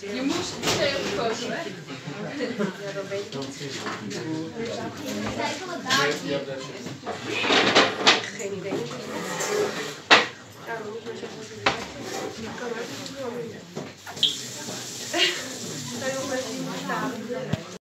Je moest twee op de foto, hè? Ja, dat weet ik niet. Geen idee. Ja, dan moet maar zeggen.